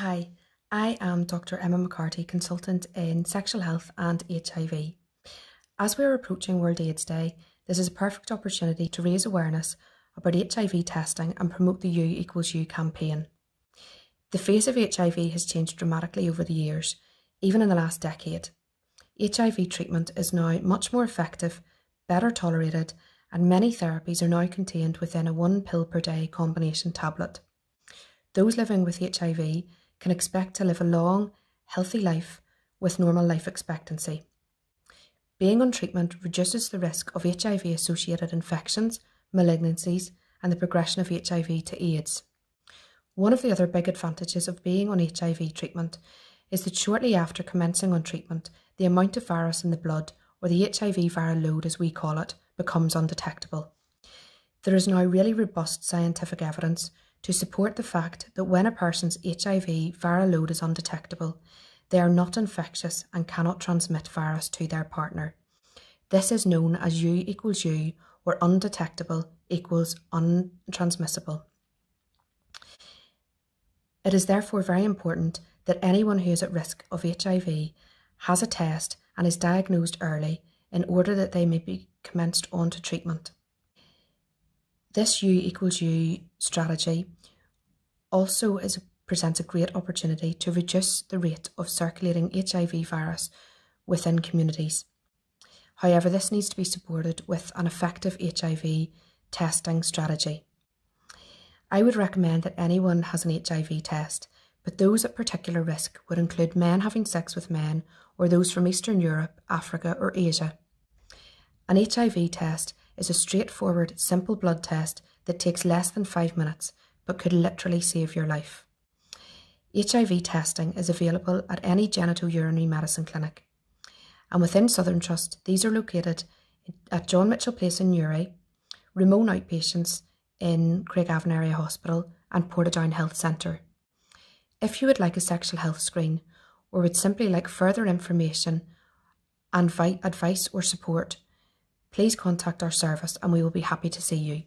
Hi, I am Dr. Emma McCarthy, consultant in sexual health and HIV. As we are approaching World AIDS Day, this is a perfect opportunity to raise awareness about HIV testing and promote the U equals U campaign. The face of HIV has changed dramatically over the years, even in the last decade. HIV treatment is now much more effective, better tolerated, and many therapies are now contained within a one pill per day combination tablet. Those living with HIV can expect to live a long, healthy life with normal life expectancy. Being on treatment reduces the risk of HIV associated infections, malignancies, and the progression of HIV to AIDS. One of the other big advantages of being on HIV treatment is that shortly after commencing on treatment, the amount of virus in the blood, or the HIV viral load as we call it, becomes undetectable. There is now really robust scientific evidence to support the fact that when a person's HIV viral load is undetectable, they are not infectious and cannot transmit virus to their partner. This is known as U equals U, or undetectable equals untransmissible. It is therefore very important that anyone who is at risk of HIV has a test and is diagnosed early in order that they may be commenced on to treatment. This U equals U strategy also is, presents a great opportunity to reduce the rate of circulating HIV virus within communities. However, this needs to be supported with an effective HIV testing strategy. I would recommend that anyone has an HIV test, but those at particular risk would include men having sex with men or those from Eastern Europe, Africa, or Asia. An HIV test is a straightforward, simple blood test that takes less than five minutes but could literally save your life. HIV testing is available at any genitourinary medicine clinic. And within Southern Trust, these are located at John Mitchel Place in Newry, Ramone Outpatients in Craigavon Area Hospital, and Portadown Health Centre. If you would like a sexual health screen or would simply like further information and advice or support, please contact our service and we will be happy to see you.